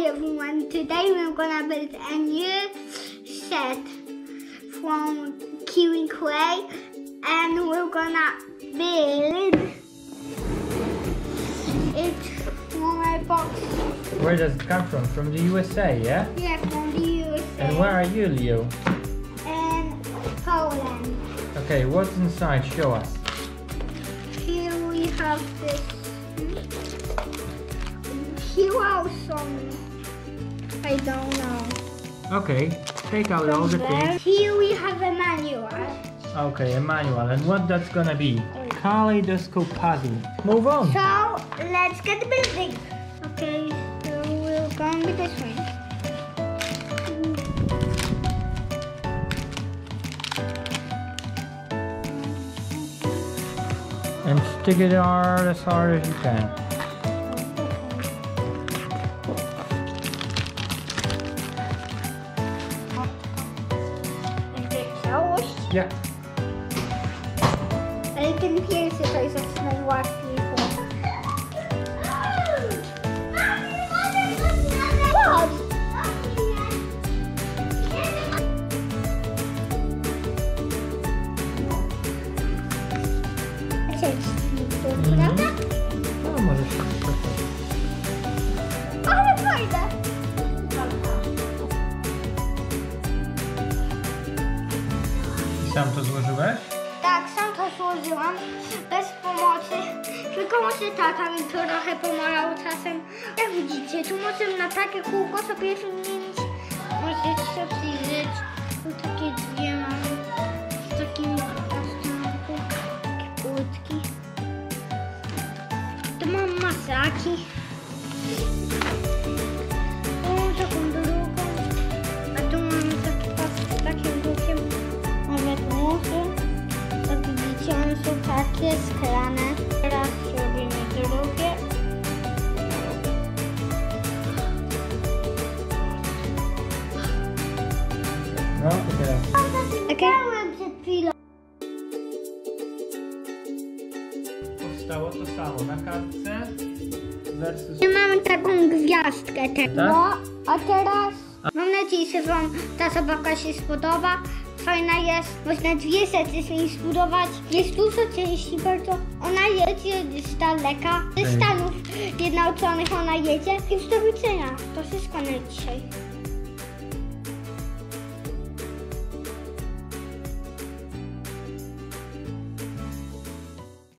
Hi everyone, today we're gonna build a new set from KiwiCo and we're gonna build it from my box. Where does it come from? From the USA, yeah? Yeah, from the USA And where are you, Leo? and Poland. Okay, what's inside? Show us. Here we have this. Here are some. I don't know. Okay, take out all the things. Here we have a manual. Okay, a manual. And what that's gonna be? Kaleidoscope puzzle. Move on. So let's get building. Okay, so we're going with this one. And stick it hard as hard as you can. Yeah. Ale ten pierwszy to jest najłatwiej. Patrz! Mhm. Prawda? No, możesz się przestać. Ale fajne! I sam to złożyłeś? Tak, sam to złożyłam bez pomocy. Tylko może tata mi trochę pomagał czasem. Jak widzicie, tu możemy na takie kółko sobie wymienić. Możecie sobie przyjrzeć. Tu takie dwie mam z takimi kasztanką. Takie płytki. Tu mam masaki. Takie sklane. Teraz robimy drugie. No, to teraz. Zagrałem przed chwilą. Powstało to samo na kartce versus... I mamy taką gwiazdkę teraz. Tak? No, a teraz mam nadzieję, że Wam ta zabawka się spodoba. Fajna jest, można dwie sety sobie zbudować. Jest dużo części bardzo. Ona jedzie z daleka, ze. Stanów Zjednoczonych ona jedzie. I do widzenia. To wszystko na dzisiaj.